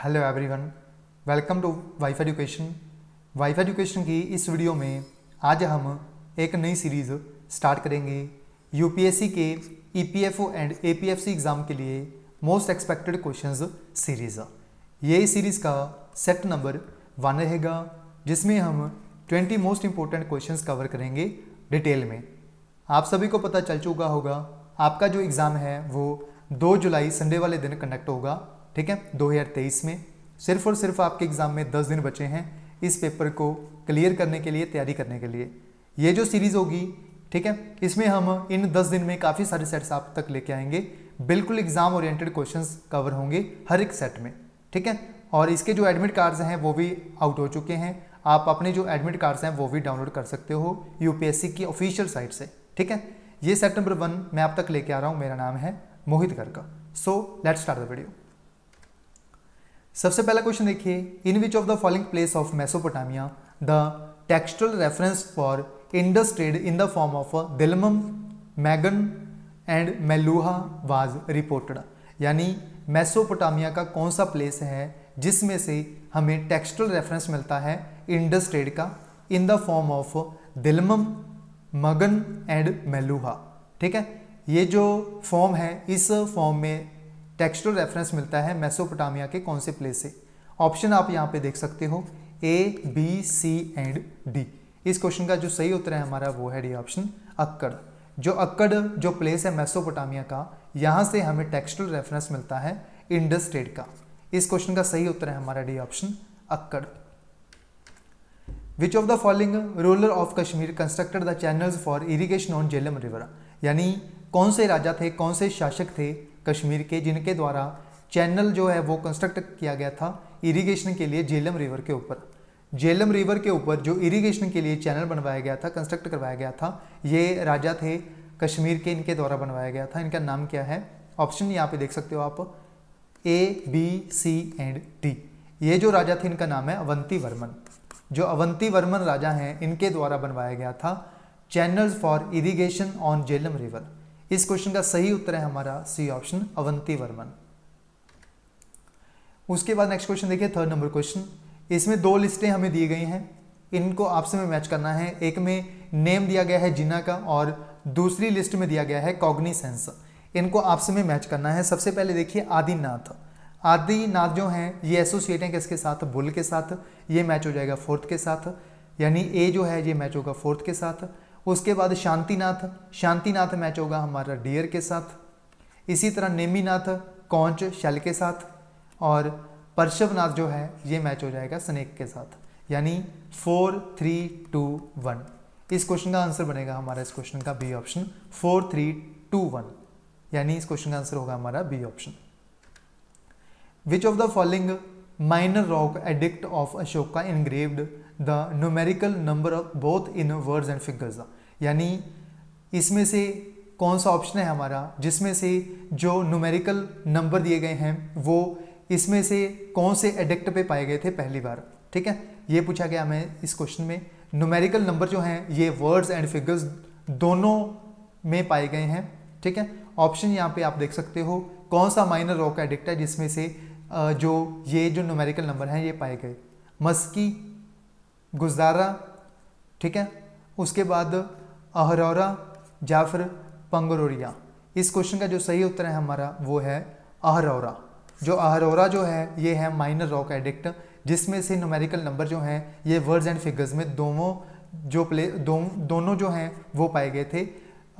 Hello everyone welcome to wife education wife education की इस video में आज हम एक नई सीरीज़ स्टार्ट करेंगे यूपीएससी के ईपीएफओ एंड एपीएफसी एग्ज़ाम के लिए मोस्ट एक्सपेक्टेड क्वेश्चंस सीरीज़ ये सीरीज़ का सेट नंबर वन रहेगा, जिसमें हम 20 मोस्ट इंपॉर्टेंट क्वेश्चंस कवर करेंगे डिटेल में. आप सभी को पता चल चुका होगा, आपका जो एग्ज़ाम है वो 2 जुलाई संडे वाले दिन कंडक्ट होगा। ठीक है? 2023 में सिर्फ़ और सिर्फ़ आपके एग्ज़ाम में 10 दिन बचे हैं इस पेपर को क्लियर करने के लिए, तैयारी करने के लिए। ये जो सीरीज़ होगी, ठीक है? इसमें हम इन 10 दिन में काफ़ी सारे सेट्स आप तक लेके आएँगे। बिल्कुल एग्ज़ाम ओरिएंटेड क्वेश्चंस कवर होंगे हर एक सेट में, ठीक है? और इसके जो एडमिट कार्ड्स हैं, वो भी आउट हो चुके हैं। आप अपने जो एडमिट कार्ड्स हैं, वो भी डाउनलोड कर सकते हो यूपीएससी की ऑफिशियल साइट से, ठीक है? ये सेट नंबर वन मैं आप तक लेके आ रहा हूँ, मेरा नाम है Mohit Garg. So let start the video सबसे पहला क्वेश्चन देखिए in which of the following place of Mesopotamia the textual reference for Indus trade in the form of Dilmun Magan and Meluhha was reported यानी Mesopotamia का कौन सा place है, जिसमें से हमें टेक्सटुअल रेफरेंस मिलता है इंडस ट्रेड का in the form of Dilmun Magan and Meluhha ठीक है? ये जो फॉर्म है, इस फॉर्म में टेक्सटुअल रेफरेंस मिलता है मेसोपोटामिया के कौन से प्लेस से? ऑप्शन आप यहाँ पे देख सकते हो A B C and D इस क्वेश्चन का जो सही उत्तर है हमारा वो है डी ऑप्शन अक्कड़। जो अक्कड़, जो प्लेस है मेसोपोटामिया का, यहाँ से हमें टेक्सटुअल रेफरेंस मिलता है इंडस स्टेट का। इस क्वेश्चन का सही उत्तर है हमारा D option Akkad. Which of the following ruler of Kashmir constructed the channels for irrigation on Jhelum river यानी कौन से राजा थे, कौन से शासक थे कश्मीर के, जिनके द्वारा चैनल जो है वो कंस्ट्रक्ट किया गया था इरिगेशन के लिए झेलम रिवर के ऊपर। झेलम रिवर के ऊपर जो इरिगेशन के लिए चैनल बनवाया गया था कंस्ट्रक्ट करवाया गया था, ये राजा थे कश्मीर के इनके द्वारा बनवाया गया था। इनका नाम क्या है? ऑप्शन यहाँ पे देख सकते हो आप। A B C and D ये जो राजा थे, इनका नाम है अवंती वर्मन। जो अवंती वर्मन राजा हैं, इनके द्वारा बनवाया गया था channels for irrigation on Jhelum river इस क्वेश्चन का सही उत्तर है हमारा सी ऑप्शन, अवंती वर्मन। उसके बाद नेक्स्ट क्वेश्चन देखिए, थर्ड नंबर क्वेश्चन। इसमें दो लिस्टें हमें दी गई हैं। इनको आपसे में मैच करना है। एक में नेम दिया गया है जिना का और दूसरी लिस्ट में दिया गया है कॉग्निसेंस। इनको आपसे में मैच करना है। सबसे पहले देखिए, आदिनाथ। आदिनाथ जो हैं, ये एसोसिएट हैं किसके साथ? बुल के साथ। ये मैच हो जाएगा फोर्थ के साथ। यानी ए जो है, ये मैच होगा फोर्थ के साथ। उसके बाद शांतिनाथ शांतिनाथ मैच होगा हमारा डियर के साथ। इसी तरह नेमीनाथ, कौंच, शल के साथ और परशवनाथ जो है, ये मैच हो जाएगा स्नेक के साथ। यानी फोर, थ्री, टू, वन। इस क्वेश्चन का आंसर बनेगा हमारा, इस क्वेश्चन का B option four, three, two, one. यानी इस क्वेश्चन का आंसर होगा हमारा B option which of the following minor rock edict of Ashoka engraved the numerical number of both in words and figures यानी इसमें से कौन सा ऑप्शन है हमारा, जिसमें से जो न्यूमेरिकल नंबर दिए गए हैं, वो इसमें से कौन से एडिक्ट पे पाए गए थे पहली बार? ठीक है? ये पूछा गया हमें इस क्वेश्चन में। न्यूमेरिकल नंबर जो हैं, ये वर्ड्स एंड फिगर्स दोनों में पाए गए हैं। ठीक है? ऑप्शन यहाँ पे आप देख सकते हो, कौन सा माइनर रॉक एडिक्ट है जिसमें से जो ये जो न्यूमेरिकल नंबर हैं, ये पाए गए। मस्की गुजारा ठीक है? उसके बाद अहरौरा या फिर पंगरोरिया। इस क्वेश्चन का जो सही उत्तर है हमारा वो है अहरौरा। जो अहरौरा जो है ये है माइनर रॉक एडिक्ट जिसमें से न्यूमेरिकल नंबर जो हैं ये वर्ड्स एंड फिगर्स में दोनों जो प्ले दो, दोनों जो हैं वो पाए गए थे।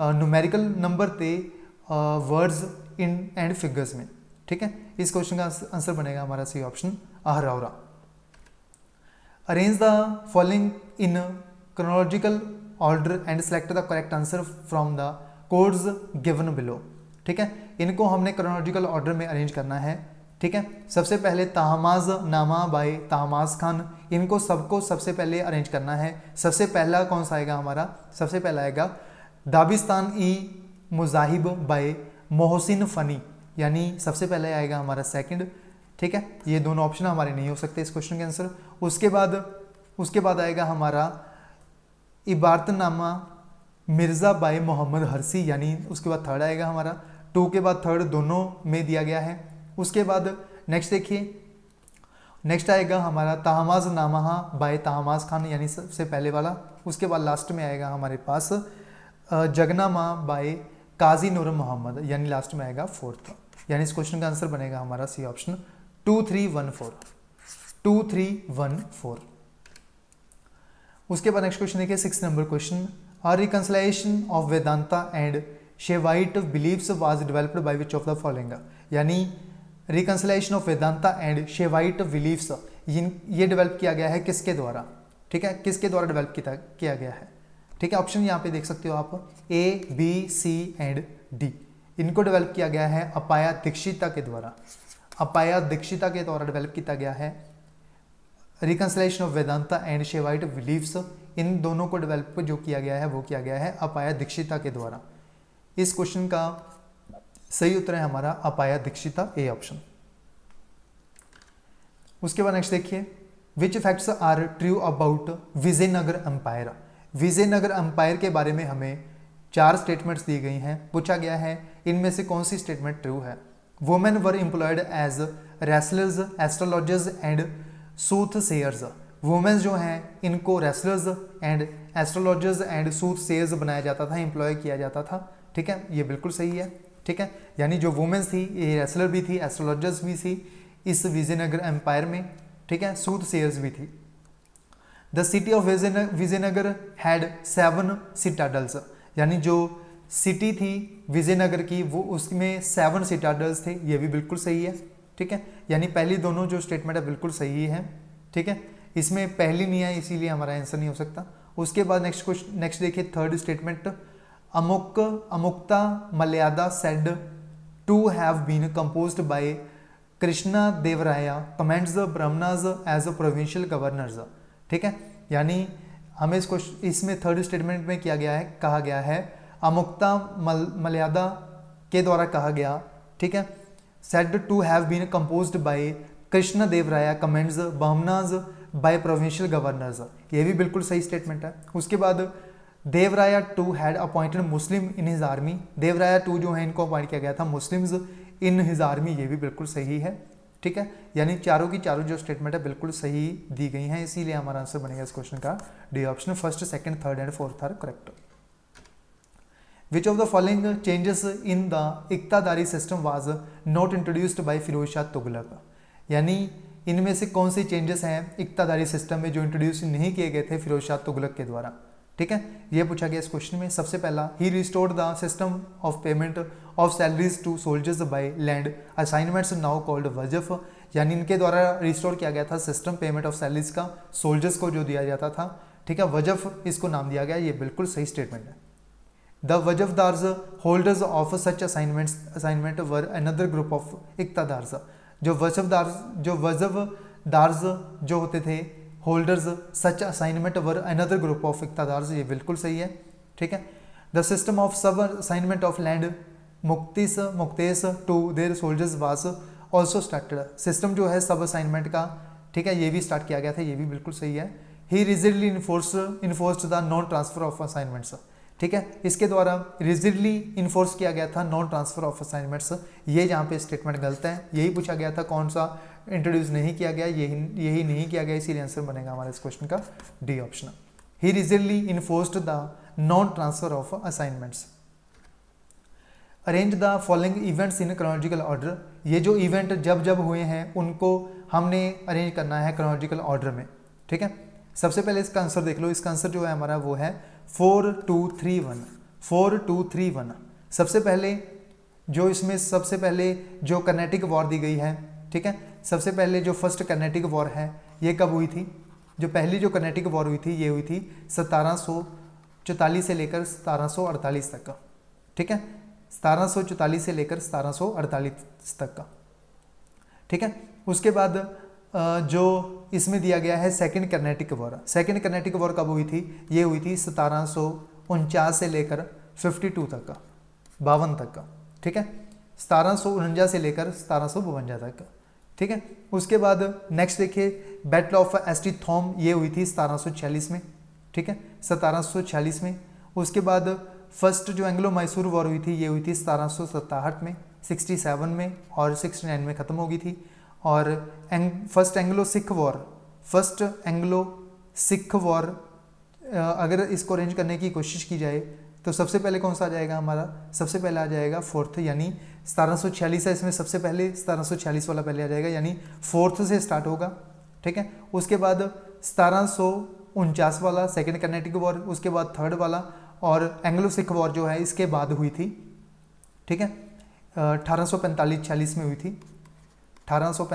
न्यूमेरिकल नंबर थे वर्ड्स इन एंड फिगर्स में ठीक है? इस क्वेश्चन का आंसर बनेगा हमारा सही option Ahraura. Arrange the following in chronological order and select the correct answer from the codes given below. ठीक है? इनको हमने क्रोनोलॉजिकल ऑर्डर में अरेंज करना है। ठीक है? सबसे पहले तहमाज नामा बाई तहमाज खान। इनको सबको सबसे पहले अरेंज करना है। सबसे पहला कौन सा आएगा हमारा? सबसे पहला आएगा दाबिस्तान ई मुजाहिब बाय मोहसिन फ़नी। यानी सबसे पहले आएगा हमारा सेकंड ठीक है? ये दोनों ऑप्शन हमारे नहीं हो सकते इस क्वेश्चन के आंसर उसके बाद उसके बाद आएगा हमारा इबारतनामा मिर्ज़ा बाई मोहम्मद हरसी, यानी उसके बाद थर्ड आएगा हमारा। टू के बाद थर्ड दोनों में दिया गया है। उसके बाद नेक्स्ट देखिए। नेक्स्ट आएगा हमारा तहमाज नामा बाय तहमाज खान, यानी सबसे पहले वाला। उसके बाद लास्ट में आएगा हमारे पास जगनामा बाय काजी नूर मोहम्मद, यानी लास्ट में आएगा फोर्थ यानी इस क्वेश्चन का आंसर बनेगा हमारा C option two three one four two three one four उसके बाद नेक्स्ट क्वेश्चन देखिए six number question are reconciliation of Vedanta and Shaivite beliefs was developed by which of the following यानी reconciliation of Vedanta and Shaivite beliefs ये develop किया गया है किसके द्वारा? ठीक है? किसके द्वारा डेवलप किया गया है? ठीक है? ऑप्शन यहाँ पे देख सकते हो आप। A B C and D इनको डेवलप किया गया है अपाया दीक्षिता के द्वारा। अपाया दीक्षिता के द्वारा डेवलप किया गया है। Reconciliation of Vedanta and Shaivite beliefs इन दोनों को डेवलप जो किया गया है, वो किया गया है अपाया दीक्षिता के द्वारा। इस क्वेश्चन का सही उत्तर है हमारा अपाया दीक्षिता ए ऑप्शन उसके बाद नेक्स्ट देखिए which facts are true about Vijayanagar empire Vijayanagar empire के बारे में हमें चार स्टेटमेंट्स दी गई हैं। पूछा गया है, इनमें से कौन सी स्टेटमेंट ट्रू है? Women were employed as wrestlers astrologers and soothsayers women's जो हैं, इनको wrestlers and astrologers and soothsayers बनाया जाता था एम्प्लॉय किया जाता था। ठीक है? ये बिल्कुल सही है। ठीक है? यानी जो वुमेन्स थी, ये रेसलर भी थी एस्ट्रोलॉजर्स भी थी, इस विजयनगर एम्पायर में। ठीक है? सूथ सेयर्स भी थी। The city of Vijayanagar had seven citadels यानी जो सिटी थी, विजयनगर की, वो उसमें सेवन सिटाडल्स थे, ये भी बिल्कुल सही है, ठीक है? यानी पहली दोनों जो स्टेटमेंट है, बिल्कुल सही है, ठीक है? इसमें पहली नहीं आई, इसीलिए हमारा आंसर नहीं हो सकता। उसके बाद नेक्स्ट क्वेश्चन नेक्स्ट देखिए थर्ड स्टेटमेंट अमुक, Amuktamalyada said to have been compose by Krishna Devaraya comments Brahmanas as a provincial governors ठीक है? यानी हमें इसको इसमें थर्ड स्टेटमेंट में किया गया है, कहा गया है अमुक्ता मल, मल्यादा के द्वारा कहा गया, ठीक है? Said to have been composed by Krishna Deva Devaraya comments Brahmanas by provincial governors ये भी बिल्कुल सही स्टेटमेंट है। उसके बाद Devaraya two had appointed Muslim in his army Devaraya two जो है, इनको अपॉइंट किया गया था मुस्लिम्स इन हिज आर्मी ये भी बिल्कुल सही है, ठीक है? यानी चारों की चारों जो स्टेटमेंट है, बिल्कुल सही दी गई हैं। इसीलिए हमारा आंसर बनेगा इस क्वेश्चन का। D option first second third and fourth are correct which of the following changes in the iqtadari system was not introduced by Firoz Shah Tughlaq यानी इनमें से कौन से चेंजेस हैं इकतादारी सिस्टम में जो इंट्रोड्यूस नहीं किए गए थे फिरोज शाह तुगलक के द्वारा? ठीक है? ये पूछा गया इस क्वेश्चन में। सबसे पहला he restored the system of payment of salaries to soldiers by land assignments now called wajh यानी इनके द्वारा रिस्टोर किया गया था सिस्टम पेमेंट ऑफ़ सैलरीज का सोल्जर्स को जो दिया जाता था। ठीक है? वजफ इसको नाम दिया गया। ये बिल्कुल सही स्टेटमेंट है। The wajhdars holders of such assignments assignment were another group of iqtadars जो वजफदार जो वजफदार्स जो होते थे holders such assignment were another group of iqtadar ये बिल्कुल सही है, ठीक है? The system of sub assignment of land muqtis muqtis to their soldiers was also started system जो है सब असाइनमेंट का, ठीक है, ये भी स्टार्ट किया गया था, ये भी बिल्कुल सही है। He rigidly enforce enforce the non transfer of assignments ठीक है? इसके द्वारा रिजिडली इन्फोर्स किया गया था नॉन ट्रांसफ़र ऑफ़ असाइनमेंट्स ये यहाँ पे स्टेटमेंट गलत है, यही पूछा गया था कौन सा इंट्रोड्यूस नहीं किया गया, यही यही नहीं किया गया, इसीलिए आंसर बनेगा हमारे इस क्वेश्चन का D option he rigidly enforced the non transfer of assignments arrange the following events in chronological order ये जो इवेंट जब जब हुए हैं, उनको हमने अरेंज करना है क्रोनोलॉजिकल ऑर्डर में। ठीक है? सबसे पहले इसका आंसर देख लो, इसका आंसर जो है हमारा वो है four two three one, four two three one. सबसे पहले जो इसमें सबसे पहले जो कर्नेटिक वॉर दी गई है, ठीक है? सबसे पहले जो फ़र्स्ट कर्नेटिक वॉर है, ये कब हुई थी? जो पहली जो कर्नेटिक वॉर हुई थी, ये हुई थी सतारह से लेकर सतारह तक का, ठीक है? सतारह से लेकर सतारह तक का, ठीक है? उसके बाद जो इसमें दिया गया है second Carnatic war second Carnatic war कब हुई थी? ये हुई थी सतारह से लेकर 52 तक का, बावन तक का, ठीक है? सतारह से लेकर सतारह तक का, ठीक है? उसके बाद नेक्स्ट देखिए बैटल ऑफ़ एस्टी थॉम ये हुई थी सतारह में, ठीक है? सतारह में। उसके बाद फ़र्स्ट जो एंग्लो मैसूर वॉर हुई थी, ये हुई थी सतारह में 67 में और 69 में ख़त्म हो गई थी। और first Anglo Sikh war first Anglo Sikh war अगर इसको अरेंज करने की कोशिश की जाए तो सबसे पहले कौन सा आ जाएगा हमारा? सबसे पहले आ जाएगा फोर्थ यानी सतारह है इसमें सबसे पहले सतारह वाला पहले आ जाएगा, यानी फोर्थ से स्टार्ट होगा, ठीक है? उसके बाद सतारह वाला सेकेंड कर्नेटिक वॉर उसके बाद थर्ड वाला, और एंग्लो सिख वॉर जो है, इसके बाद हुई थी, ठीक है? अठारह सौ में हुई थी। अठारह सौ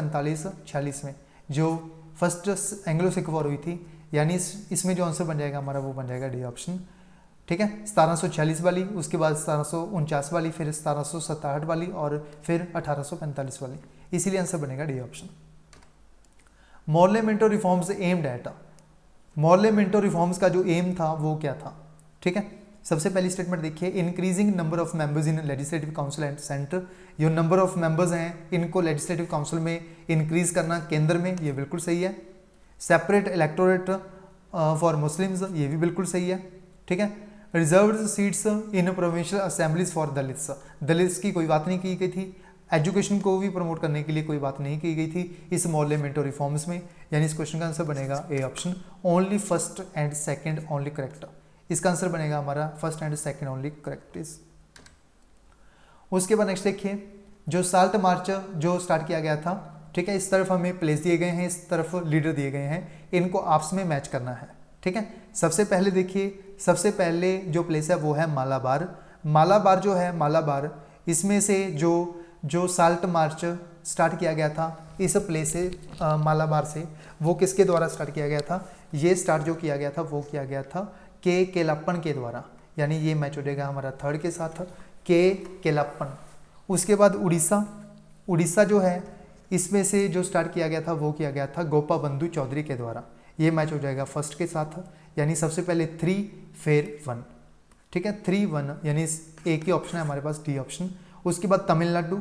में जो फ़र्स्ट एंग्लो सिख वॉर हुई थी यानी इस, इसमें जो आंसर बन जाएगा हमारा वो बन जाएगा डी ऑप्शन ठीक है? सतारह वाली उसके बाद सतारह वाली फिर सतारह वाली और फिर अठारह सौ पैंतालीस वाली इसीलिए आंसर बनेगा D option Morley Minto reforms aimed at Morley Minto reforms का जो एम था वो क्या था? ठीक है? सबसे पहली स्टेटमेंट देखिए increasing number of members in legislative council and centre जो नंबर ऑफ़ मेंबर्स हैं, इनको लेजिस्लेटिव काउंसिल में इंक्रीज करना केंद्र में, ये बिल्कुल सही है। सेपरेट इलेक्टोरेट फॉर मुस्लिम्स ये भी बिल्कुल सही है। ठीक है? Reserve seats in provincial assemblies for Dalits Dalits की कोई बात नहीं की गई थी। एजुकेशन को भी प्रमोट करने के लिए कोई बात नहीं की गई थी इस मॉर्लेमेंटो रिफॉर्म्स में। यानी इस क्वेश्चन का आंसर बनेगा A option only first and second only correct इसका आंसर बनेगा हमारा first and second only correct is उसके बाद नेक्स्ट देखिए, जो साल्ट मार्च जो स्टार्ट किया गया था, ठीक है, इस तरफ़ हमें प्लेस दिए गए हैं, इस तरफ़ लीडर दिए गए हैं, इनको आपस में मैच करना है, ठीक है। सबसे पहले देखिए, सबसे पहले जो प्लेस है वो है मालाबार। मालाबार जो है, मालाबार, इसमें से जो जो साल्ट मार्च स्टार्ट किया गया था, इस प्लेस से मालाबार से, वो किसके द्वारा स्टार्ट किया गया था? ये स्टार्ट जो किया गया था, वो किया गया था के केलापन के द्वारा, यानी ये मैच हो जाएगा हमारा थर्ड के साथ, के केलापन। उसके बाद उड़ीसा। उड़ीसा जो है, इसमें से जो स्टार्ट किया गया था, वो किया गया था गोपा बंधु चौधरी के द्वारा। ये मैच हो जाएगा फ़र्स्ट के साथ, यानी सबसे पहले थ्री फिर वन ठीक है? थ्री वन यानी एक ही ऑप्शन है हमारे पास डी ऑप्शन उसके बाद तमिलनाडु।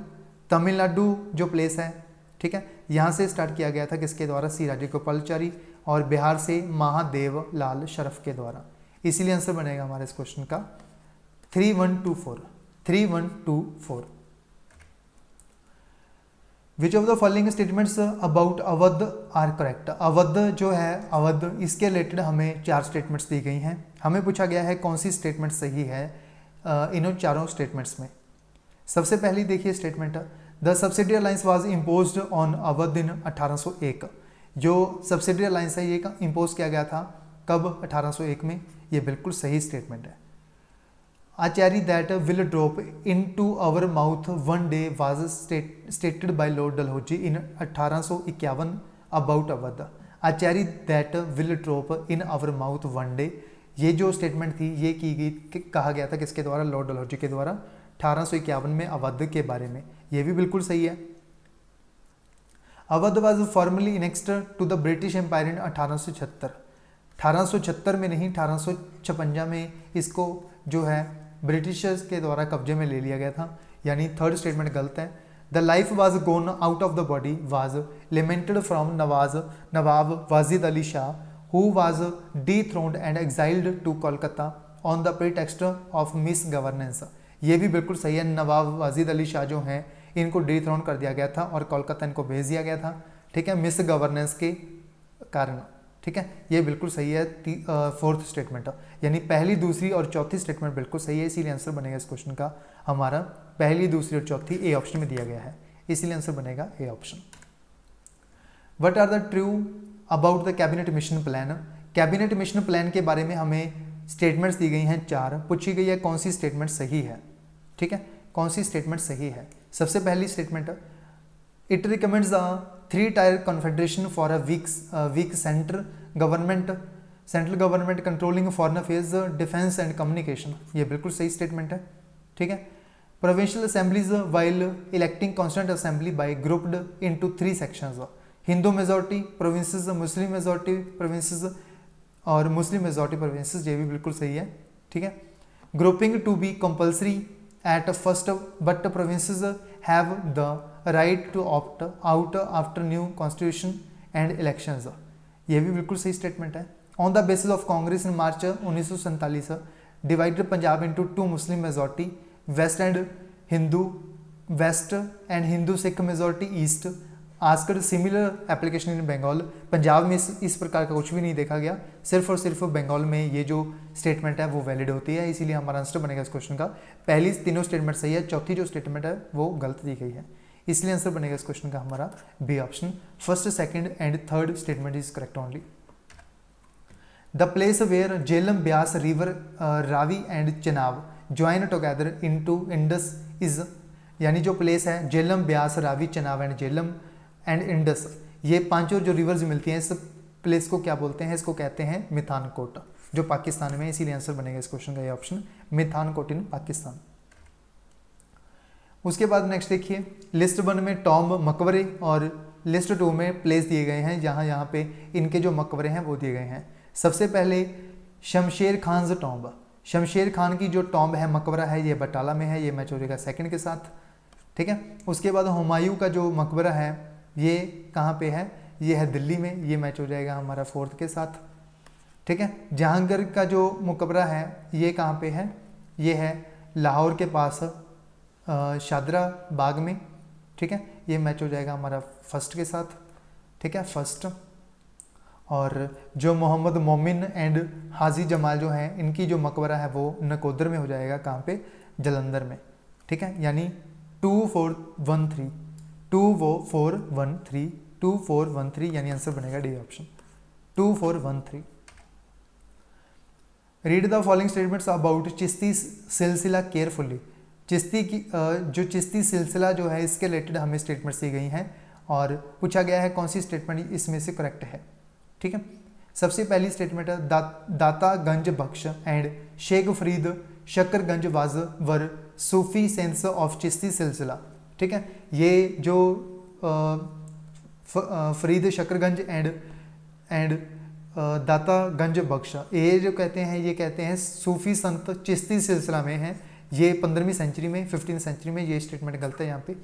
तमिलनाडु जो प्लेस है, ठीक है? यहाँ से स्टार्ट किया गया था किसके द्वारा? सी राजे गोपालचारी और बिहार से महादेव लाल शरफ के द्वारा। इसीलिए आंसर बनेगा हमारे इस क्वेश्चन का। Three one two four three one two four which of the following statements about Awadh are correct Awadh जो है, अवध, इसके रिलेटेड हमें चार स्टेटमेंट्स दी गई हैं। हमें पूछा गया है कौन सी स्टेटमेंट सही है इन चारों स्टेटमेंट्स में। सबसे पहली देखिए statement the subsidy alliance was impose on Awadh in 1801 जो सब्सिडी अलायंस है, ये इम्पोज किया गया था कब? 1801 में। ये बिल्कुल सही स्टेटमेंट है। A cherry that will drop into our mouth one day was stated by Lord Dalhousie in अठारह सौ इक्यावन about Awadh a cherry that will drop in our mouth one day ये जो स्टेटमेंट थी, ये की गई कहा गया था किसके द्वारा? लॉर्ड डलहौजी के द्वारा अठारह सौ इक्यावन में अवध के बारे में। ये भी बिल्कुल सही है। Awadh was formally annexed to the British empire in अठारह सौ छहत्तर अठारह सौ छहत्तर में नहीं, अठारह में इसको जो है ब्रिटिशर्स के द्वारा कब्जे में ले लिया गया था। यानी थर्ड स्टेटमेंट गलत है। The life was gone out of the body was lamented from Nawaz Nawab Wajid Ali Shah who was dethroned and exiled to Kolkata on the text of misgovernance ये भी बिल्कुल सही है। नवाब वाजिद अली शाह जो हैं, इनको डी थ्रोन कर दिया गया था और कोलकाता इनको भेज दिया गया था। ठीक है मिस गवर्नेंस के कारण। ठीक है? ये बिल्कुल सही है फोर्थ स्टेटमेंट यानी पहली, दूसरी और चौथी स्टेटमेंट बिल्कुल सही है, इसीलिए आंसर बनेगा इस क्वेश्चन का। हमारा पहली, दूसरी और चौथी ए ऑप्शन में दिया गया है, इसीलिए आंसर बनेगा A option what are the true about the cabinet mission plan cabinet mission plan के बारे में हमें स्टेटमेंट्स दी गई हैं चार। पूछी गई है कौन सी स्टेटमेंट सही है? ठीक है? कौन सी स्टेटमेंट सही है? सबसे पहली statement it recommends three tier confederation for a weak weak centre government central government controlling foreign affairs defence and communication ये बिल्कुल सही स्टेटमेंट है। ठीक है? Provincial assemblies while electing constituent assembly by grouped into three section Hindu majority provinces Muslim majority provinces और Muslim majority provinces ये भी बिल्कुल सही है। ठीक है? Grouping to be compulsory at first but provinces have the right to opt out after new constitution and elections ये भी बिल्कुल सही स्टेटमेंट है। On the basis of Congress in March उन्नीस सौ सैंतालीस divided Punjab into two Muslim majority west and Hindu west and Hindu Sikh majority east आजकल similar application in Bengal Punjab में इस, इस प्रकार का कुछ भी नहीं देखा गया। सिर्फ़ और सिर्फ़ बंगाल में ये जो स्टेटमेंट है वो वैलिड होती है इसीलिए हमारा आंसर बनेगा इस क्वेश्चन का। पहली तीनों स्टेटमेंट सही है चौथी जो स्टेटमेंट है वो गलत दी गई है। इसलिए आंसर बनेगा इस क्वेश्चन का हमारा B option first second and third statement is correct only the place where Jhelum Beas river Ravi and Chenab join together into Indus is यानी जो प्लेस है जेलम ब्यास रावी चनाब एंड जेलम एंड इंडस ये पाँचों जो रिवर्स मिलती हैं, इस प्लेस को क्या बोलते हैं? इसको कहते हैं मिथान कोट, जो पाकिस्तान में इसीलिए आंसर बनेगा इस क्वेश्चन का ये option Mithankot in Pakistan. उसके बाद नेक्स्ट देखिए लिस्ट वन में टॉम मकबरे और लिस्ट टू में प्लेस दिए गए हैं, जहाँ यहाँ पे इनके जो मकबरे हैं, वो दिए गए हैं। सबसे पहले शमशेर खान टॉम्ब शमशेर खान की जो टॉम्ब है मकबरा है, ये बटाला में है, ये मैच हो जाएगा सेकंड के साथ। ठीक है? उसके बाद हुमायूं का जो मकबरा है, ये कहाँ पे है? ये है दिल्ली में, ये मैच हो जाएगा हमारा फोर्थ के साथ। ठीक है? जहांगीर का जो मकबरा है, ये कहाँ पे है? ये है लाहौर के पास। शादरा बाग में, ठीक है? ये मैच हो जाएगा हमारा फ़र्स्ट के साथ, ठीक है? फ़र्स्ट और जो मोहम्मद मोमिन एंड हाजी जमाल जो हैं, इनकी जो मकबरा है वो नकोदर में हो जाएगा, कहाँ पे? जलंधर में, ठीक है? यानी two four one three two वो four one three two four one three यानी आंसर बनेगा D option two four one three read the following statements about Chishti silsila carefully Chishti की जो चिश्ती सिलसिला जो है इसके रिलेटेड हमें स्टेटमेंट्स दी गई हैं और पूछा गया है कौन सी स्टेटमेंट इसमें से करेक्ट है। ठीक है? सबसे पहली स्टेटमेंट है दा, Data Ganj Bakhsh and Sheikh Farid Shakarganj was were Sufi saints of Chishti silsila. ठीक है? ये जो फरीद शक्करगंज एंड एंड दाता गंज बख्श ये जो कहते हैं ये कहते हैं सूफी संत चिश्ती सिलसिला में हैं। ये पंद्रहवीं सेंचुरी में फिफ्टीन सेंचुरी में ये स्टेटमेंट गलत है यहाँ पे,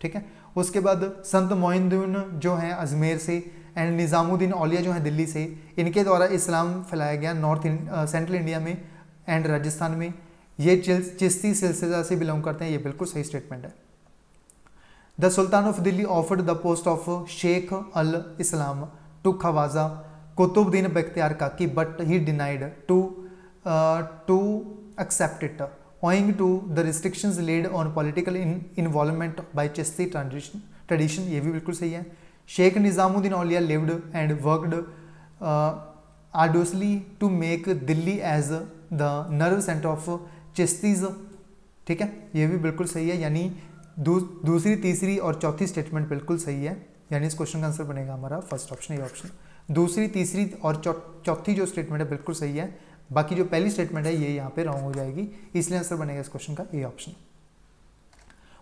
ठीक है? उसके बाद संत मोइनुद्दीन जो हैं, अजमेर से एंड निज़ामुद्दीन औलिया जो हैं, दिल्ली से, इनके द्वारा इस्लाम फैलाया गया नॉर्थ सेंट्रल इंडिया में एंड राजस्थान में। ये चिश्ती सिलसिला से बिलोंग करते हैं, ये बिल्कुल सही स्टेटमेंट है। The sultan of Delhi offered the post of Sheikh al Islam to Khwaja Qutbuddin Bakhtiyar Kaki but he denied to to accept it owing to the restrictions laid on political in, involvement by Chisti tradition, tradition ये भी बिल्कुल सही है। Sheikh Nizamuddin Auliya lived and worked arduously to make Delhi as the nerve centre of Chishtis ठीक है? ये भी बिल्कुल सही है यानी दू, दूसरी तीसरी और चौथी स्टेटमेंट बिल्कुल सही है। यानी इस क्वेश्चन का आंसर बनेगा हमारा फ़र्स्ट ऑप्शन ये ऑप्शन दूसरी तीसरी और चौथी जो स्टेटमेंट है बिल्कुल सही है। बाकी जो पहली स्टेटमेंट है, ये यहाँ पे रॉन्ग हो जाएगी। इसलिए आंसर बनेगा इस क्वेश्चन का ए ऑप्शन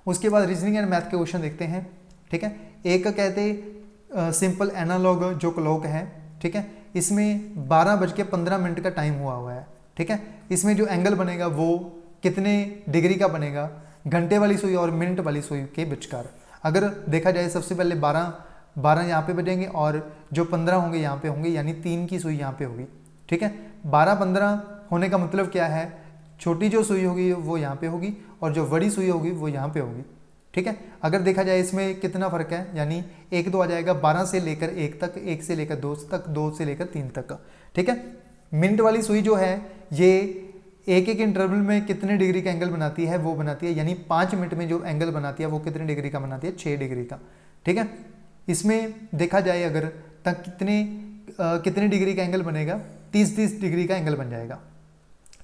उसके बाद रीजनिंग एंड मैथ के क्वेश्चन देखते हैं, ठीक है? एक कहते सिंपल एनालॉग जो क्लॉक है, ठीक है? इसमें बारह बज के पंद्रह मिनट का टाइम हुआ हुआ है, ठीक है? इसमें जो एंगल बनेगा वो कितने डिग्री का बनेगा? घंटे वाली सुई और मिनट वाली सुई के बिचकार अगर देखा जाए, सबसे पहले बारह बारह यहाँ पे बजेंगे और जो पंद्रह होंगे यहाँ पे होंगे, यानी तीन की सुई यहाँ पे होगी, ठीक है? बारह पंद्रह होने का मतलब क्या है? छोटी जो सुई होगी वो यहाँ पे होगी और जो बड़ी सुई होगी वो यहाँ पे होगी। ठीक है? अगर देखा जाए इसमें कितना फ़र्क है यानी एक दो आ जाएगा बारह से लेकर एक तक एक से लेकर दो तक दो से लेकर तीन तक। ठीक है? मिनट वाली सुई जो है ये एक एक इंटरवल में कितने डिग्री का एंगल बनाती है वो बनाती है। यानी पाँच मिनट में जो एंगल बनाती है वो कितने डिग्री का बनाती है? छः डिग्री का। ठीक है? इसमें देखा जाए अगर तक कितने आ, कितने डिग्री का एंगल बनेगा? तीस तीस डिग्री का एंगल बन जाएगा।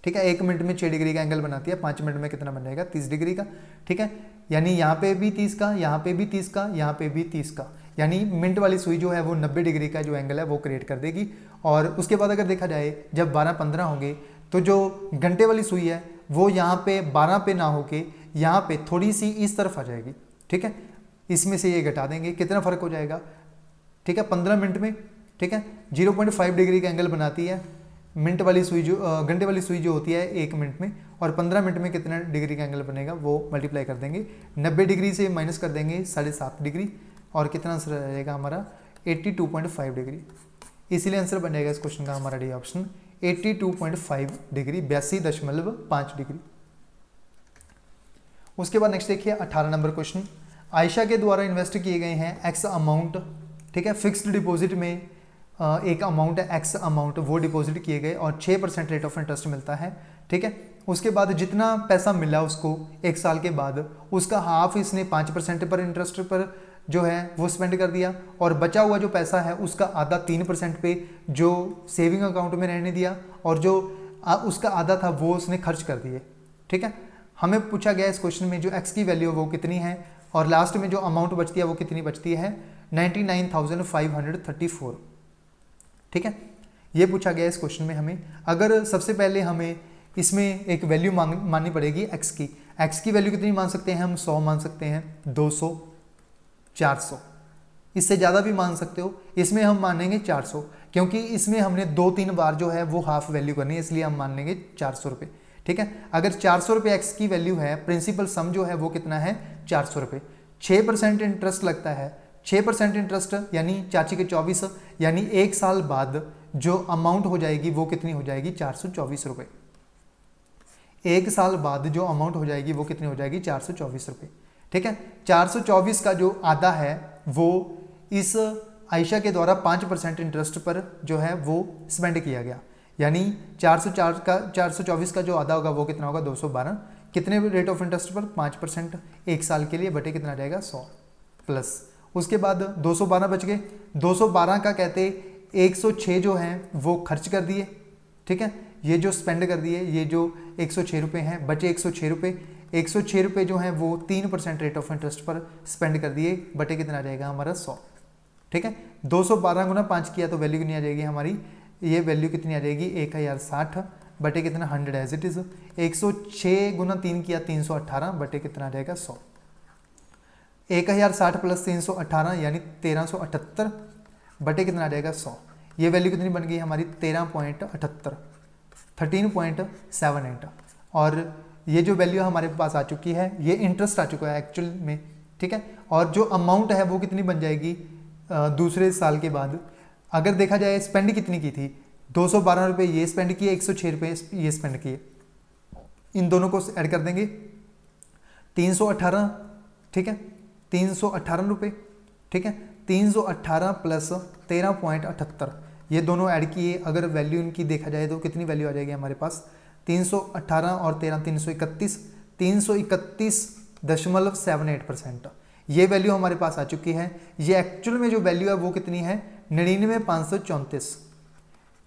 ठीक है, एक मिनट में छः डिग्री का एंगल बनाती है, पाँच मिनट में कितना बन जाएगा? तीस डिग्री का। ठीक है, यानी यहाँ पे भी तीस का, यहाँ पे भी तीस का, यहाँ पे भी तीस का। यानी मिनट वाली सुई जो है वो नब्बे डिग्री का जो एंगल है वो क्रिएट कर देगी। और उसके बाद अगर देखा जाए, जब बारह पंद्रह होंगे तो जो घंटे वाली सुई है, वो यहाँ पे बारह पे ना होके यहाँ पे थोड़ी सी इस तरफ़ आ जाएगी। ठीक है, इसमें से ये घटा देंगे, कितना फ़र्क हो जाएगा? ठीक है, पंद्रह मिनट में ठीक है? ज़ीरो पॉइंट फाइव डिग्री का एंगल बनाती है। मिनट वाली सुई जो घंटे वाली सुई जो होती है एक मिनट में, और पंद्रह मिनट में कितना डिग्री का एंगल बनेगा वो मल्टीप्लाई कर देंगे। नब्बे डिग्री से माइनस कर देंगे, साढ़े सात डिग्री, और कितना आंसर रहेगा हमारा? Eighty two point five degree. इसीलिए आंसर बनेगा इस क्वेश्चन का हमारा D option eighty two point five degree, बयासी दशमलव पाँच डिग्री। उसके बाद नेक्स्ट देखिए, अठारह नंबर क्वेश्चन आयशा के द्वारा इन्वेस्ट किए गए हैं एक्स अमाउंट ठीक है? फिक्स्ड डिपॉजिट में एक अमाउंट है एक्स अमाउंट वो डिपॉजिट किए गए और छः परसेंट रेट ऑफ़ इंटरेस्ट मिलता है ठीक है? उसके बाद जितना पैसा मिला उसको एक साल के बाद उसका हाफ़ इसने पाँच परसेंट पर इंटरेस्ट पर जो है वो स्पेंड कर दिया और बचा हुआ जो पैसा है उसका आधा तीन परसेंट पे जो सेविंग अकाउंट में रहने दिया और जो आ, उसका आधा था वो उसने खर्च कर दिए ठीक है? हमें पूछा गया इस क्वेश्चन में जो एक्स की वैल्यू वो कितनी है और लास्ट में जो अमाउंट बचती है वो कितनी बचती है? Ninety nine thousand five hundred thirty four. ठीक है? ये पूछा गया इस क्वेश्चन में हमें, अगर सबसे पहले हमें इसमें एक वैल्यू मांग, माननी पड़ेगी एक्स की। एक्स की वैल्यू कितनी मान सकते हैं हम? सौ मान सकते हैं, दो सौ, चार सौ। इससे ज़्यादा भी मान सकते हो, इसमें हम मानेंगे चार सौ, क्योंकि इसमें हमने दो तीन बार जो है वो हाफ़ वैल्यू करनी है, इसलिए हम मान लेंगे चार सौ रुपये ठीक है? अगर चार सौ रुपये एक्स की वैल्यू है प्रिंसिपल सम जो है वो कितना है? चार सौ रुपये छः परसेंट इंटरेस्ट लगता है छः परसेंट इंटरेस्ट यानी चाची के चौबीस, यानी एक साल बाद जो अमाउंट हो जाएगी, वो कितनी हो जाएगी? चार सौ चौबीस रुपये एक साल बाद जो अमाउंट हो जाएगी, वो कितनी हो जाएगी? चार सौ चौबीस रुपये ठीक है? चार सौ चौबीस का जो आधा है, वो इस आयशा के द्वारा पाँच परसेंट इंटरेस्ट पर जो है, वो स्पेंड किया गया। यानी चार सौ चार का, चार सौ चौबीस का जो आधा होगा, वो कितना होगा? दो सौ बारह। कितने रेट ऑफ़ इंटरेस्ट पर? पाँच परसेंट एक साल के लिए बटे कितना जाएगा? सौ प्लस उसके बाद 212 बच गए। 212 का कहते 106 जो हैं, वो खर्च कर दिए। ठीक है? ये जो स्पेंड कर दिए, ये जो एक सौ रुपये हैं, बचे एक सौ रुपये एक सौ रुपये जो हैं, वो तीन परसेंट रेट ऑफ़ इंटरेस्ट पर स्पेंड कर दिए। बटे कितना आ जाएगा? हमारा सौ। ठीक है? दो सौ बारह गुना पाँच किया तो वैल्यू कितनी आ जाएगी हमारी? ये वैल्यू कितनी आ जाएगी? एक हज़ार साठ। बटे कितना? हंड्रेड एज इट इज़ एक सौ छः गुना तीन किया, तीन सौ अट्ठारह। बटे कितना आ जाएगा? सौ। एक हज़ार साठ प्लस तीन सौ अठारह, यानी तेरह सौ अठहत्तर, बटे कितना आ जाएगा सौ। ये वैल्यू कितनी बन गई हमारी? तेरह पॉइंट अठहत्तर थर्टीन पॉइंट सेवन एट और ये जो वैल्यू हमारे पास आ चुकी है, ये इंटरेस्ट आ चुका है एक्चुअल में, ठीक है? और जो अमाउंट है वो कितनी बन जाएगी? दूसरे साल के बाद। अगर देखा जाए स्पेंड कितनी की थी? दो सौ बारह रुपये ये स्पेंड किए, एक सौ छः रुपये ये स्पेंड किए। इन दोनों को ऐड कर देंगे। तीन सौ अठारह, ठीक है? तीन सौ अट्ठारह रुपये ठीक है? तीन सौ अट्ठारह प्लस तेरह पॉइंट अठहत्तर। ये दोनों ऐड किए, अगर वैल्यू इनकी देखा जाए तो कितनी वैल्यू आ जाएगी हमारे पास? तीन सौ अट्ठारह और तेरह तीन सौ इकतीस। तीन सौ इकतीस दशमलव सेवन एट परसेंट। ये वैल्यू हमारे पास आ चुकी है। ये एक्चुअल में जो वैल्यू है वो कितनी है? निन्यानवे पाँच सौ चौंतीस।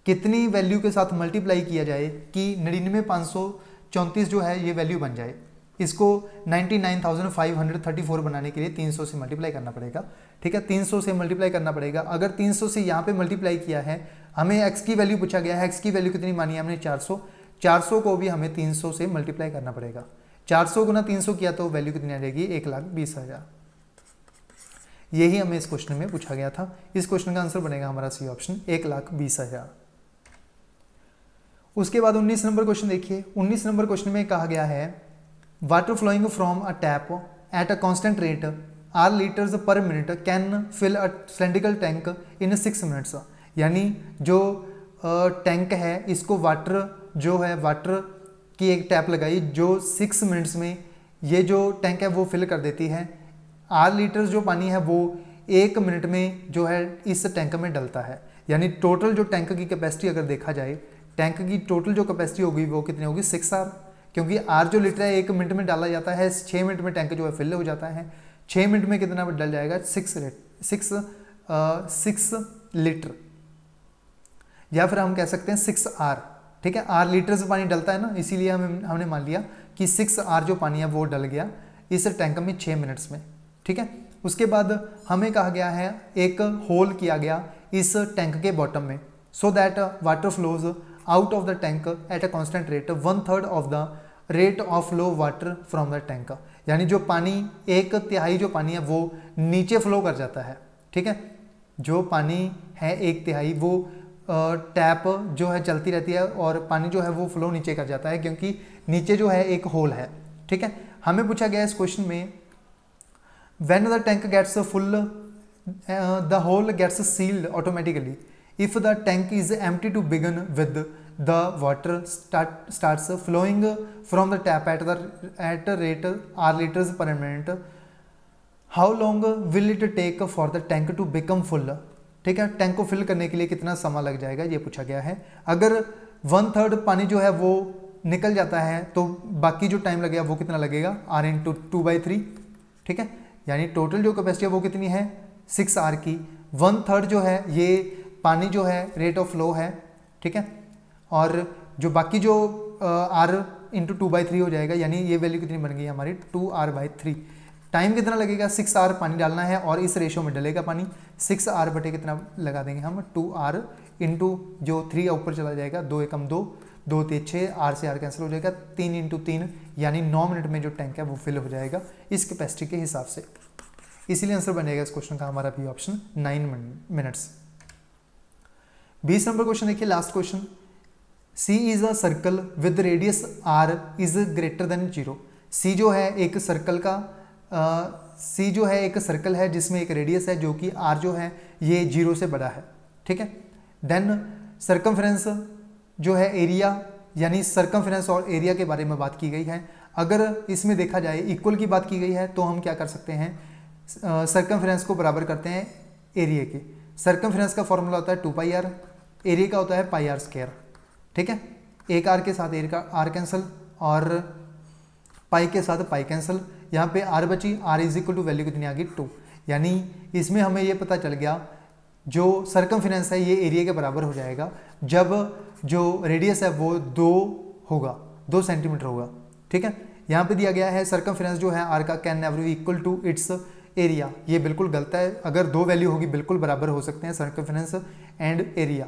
कितनी वैल्यू के साथ मल्टीप्लाई किया जाए कि निन्यानवे पाँच सौ चौंतीस जो है, ये वैल्यू बन जाए? इसको 99,534 बनाने के लिए 300 से मल्टीप्लाई करना पड़ेगा। ठीक है? 300 से मल्टीप्लाई करना पड़ेगा। अगर 300 से यहाँ पे मल्टीप्लाई किया है हमें x की वैल्यू पूछा गया है x की वैल्यू कितनी मानी है हमने? 400 400 को भी हमें 300 से मल्टीप्लाई करना पड़ेगा। 400 गुना 300 किया तो वैल्यू कितनी आ जाएगी? एक लाख बीस हज़ार। यही हमें इस क्वेश्चन में पूछा गया था। इस क्वेश्चन का आंसर बनेगा हमारा सी ऑप्शन एक लाख बीस हज़ार। उसके बाद 19 नंबर क्वेश्चन देखिए। 19 नंबर क्वेश्चन में कहा गया है water flowing from a tap at a constant rate R litres per minute can fill a cylindrical tank in six minutes यानी जो टैंक है, इसको वाटर जो है वाटर की एक टैप लगाई, जो सिक्स मिनट्स में ये जो टैंक है वो फिल कर देती है आर लीटर्स जो पानी है वो एक मिनट में जो है इस टैंक में डलता है। यानी टोटल जो टैंक की कैपेसिटी अगर देखा जाए टैंक की टोटल जो कैपेसिटी होगी वो कितनी होगी? सिक्स आर क्योंकि आर जो लीटर है, एक मिनट में डाला जाता है छः मिनट में टैंक जो है फिल हो जाता है। छः मिनट में कितना डल जाएगा? Six six six litre. या फिर हम कह सकते हैं सिक्स आर, ठीक है? आर लीटर से पानी डलता है ना, इसीलिए हम, हमने मान लिया कि सिक्स आर जो पानी है वो डल गया इस टैंक में छः मिनट्स में, ठीक है? उसके बाद हमें कहा गया है, एक होल किया गया इस टैंक के बॉटम में so that water flows out of the tank at a constant rate one third of the rate of flow water from the tank यानी जो पानी, एक तिहाई जो पानी है, वो नीचे फ्लो कर जाता है। ठीक है? जो पानी है एक तिहाई, वो टैप जो है चलती रहती है और पानी जो है वो फ्लो नीचे कर जाता है क्योंकि नीचे जो है एक होल है। ठीक है? हमें पूछा गया इस क्वेश्चन में when the tank gets full the hole gets sealed automatically if the tank is empty to begin with the water start, starts flowing from the tap at the at rate r liters per minute. How long will it take for the tank to become full ठीक है tank को fill करने के लिए कितना समय लग जाएगा ये पूछा गया है। अगर वन थर्ड पानी जो है वो निकल जाता है तो बाकी जो टाइम लगेगा वो कितना लगेगा? R into two by three ठीक है? यानी टोटल जो कैपेसिटी है वो कितनी है? सिक्स आर की। वन थर्ड जो है ये पानी जो है रेट ऑफ़ फ्लो है ठीक है? और जो बाकी जो R into two by three हो जाएगा, यानी ये वैल्यू कितनी बन गई हमारी? Two R by three time कितना लगेगा? सिक्स आर पानी डालना है और इस रेशो में डलेगा पानी। सिक्स आर बटे कितना लगा देंगे हम? टू आर इंटू जो थ्री ऊपर चला जाएगा, दो एकम दो दो तीन छः आर से आर कैंसिल हो जाएगा, तीन इंटू तीन, यानी नौ मिनट में जो टैंक है वो फिल हो जाएगा इस कैपेसिटी के हिसाब से। इसीलिए आंसर बनेगा इस क्वेश्चन का हमारा भी ऑप्शन नाइन मिनट्स बीस नंबर क्वेश्चन देखिए last question C is a circle with radius R is greater than zero C जो है एक सर्कल का सी जो है एक सर्कल है जिसमें एक रेडियस है जो कि आर जो है, ये ज़ीरो से बड़ा है। ठीक है? देन सरकमफ्रेंस जो है एरिया यानी सरकमफ्रेंस और एरिया के बारे में बात की गई है। अगर इसमें देखा जाए इक्वल की बात की गई है तो हम क्या कर सकते हैं? सरकमफ्रेंस को बराबर करते हैं एरिया के। सरकमफ्रेंस का फॉर्मूला होता है टू पाई आर एरिया का होता है पाई आर स्केयर ठीक है? एक आर के साथ एर का आर कैंसल और पाई के साथ पाई कैंसल यहाँ पे आर बची R is equal to value कितनी आ गई? टू यानी इसमें हमें ये पता चल गया, जो सरकम है, ये एरिया के बराबर हो जाएगा। जब जो रेडियस है, वो दो होगा, दो सेंटीमीटर होगा। ठीक है? यहाँ पे दिया गया है सरकम जो है आर का can never be equal to its area ये बिल्कुल गलत है। अगर दो वैल्यू होगी, बिल्कुल बराबर हो सकते हैं circum and area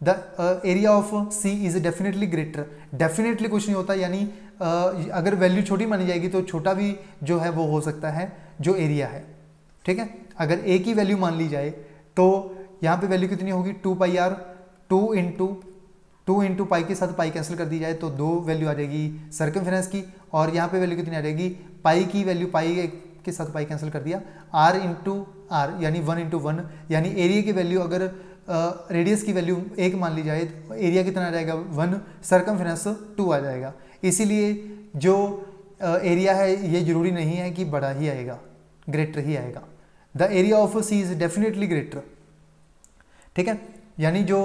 the area of C is definitely greater definitely कुछ नहीं होता यानी uh, अगर वैल्यू छोटी मानी जाएगी तो छोटा भी जो है वो हो सकता है जो एरिया है। ठीक है? अगर ए की वैल्यू मान ली जाए तो यहाँ पे वैल्यू कितनी होगी? Two pi r two into two into pi के साथ पाई कैंसिल कर दी जाए तो दो वैल्यू आ जाएगी सर्कम की और यहाँ पे वैल्यू कितनी आ जाएगी? पाई की वैल्यू पाई के साथ पाई कैंसिल कर दिया। आर इंटू आर यानी वन इंटू वन यानी एरिया की वैल्यू अगर रेडियस की वैल्यू एक मान ली जाए तो एरिया कितना आ जाएगा वन सरकम टू आ जाएगा। इसीलिए जो एरिया है, ये ज़रूरी नहीं है कि बड़ा ही आएगा ग्रेटर ही आएगा। The area of C is definitely greater ठीक है? यानी जो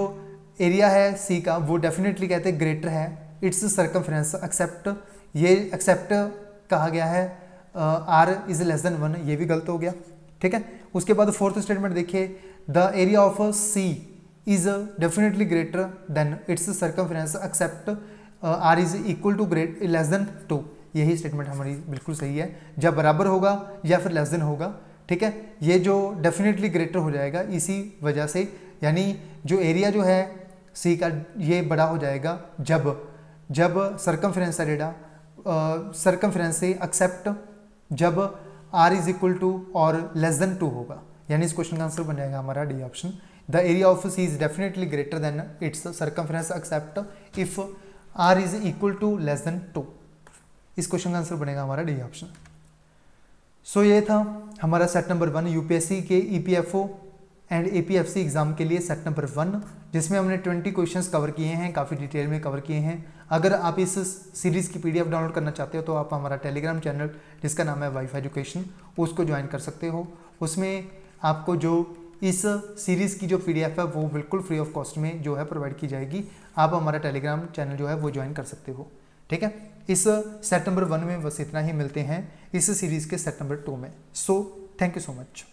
एरिया है सी का, वो डेफिनेटली कहते हैं ग्रेटर है। इट्स सरकम एक्सेप्ट ये एक्सेप्ट कहा गया है r is less than one ये भी गलत हो गया। ठीक है? उसके बाद फोर्थ स्टेटमेंट देखिए। The area of C is definitely greater than its circumference except r is equal to great less than two यही स्टेटमेंट हमारी बिल्कुल सही है। जब बराबर होगा, या फिर लेस देन होगा, ठीक है? ये जो डेफिनेटली ग्रेटर हो जाएगा, इसी वजह से, यानी जो एरिया जो है सी का, ये बड़ा हो जाएगा जब जब सरकमफ्रेंस है डेटा सरकमफ्रेंस से एक्सेप्ट जब आर इज़ इक्वल टू और लेस देन टू होगा। यानी इस क्वेश्चन का आंसर बन जाएगा हमारा D option the area of C is definitely greater than its circumference except if r is equal to less than two इस क्वेश्चन का आंसर बनेगा हमारा डी ऑप्शन सो ये था हमारा सेट नंबर वन यूपीएससी के ईपीएफओ एंड एपीएफसी एग्ज़ाम के लिए सेट नंबर वन जिसमें हमने 20 क्वेश्चंस कवर किए हैं, काफ़ी डिटेल में कवर किए हैं. अगर आप इस सीरीज़ की पीडीएफ डाउनलोड करना चाहते हो तो आप हमारा टेलीग्राम चैनल जिसका नाम है वाइफ एजुकेशन उसको ज्वाइन कर सकते हो. उसमें आपको जो इस सीरीज़ की जो पीडीएफ है, वो बिल्कुल फ्री ऑफ़ कॉस्ट में जो है प्रोवाइड की जाएगी। आप हमारा टेलीग्राम चैनल जो है, वो ज्वाइन कर सकते हो। ठीक है? इस सेट नंबर वन में बस इतना ही मिलते हैं, इस सीरीज़ के सेट नंबर टू में। So thank you so much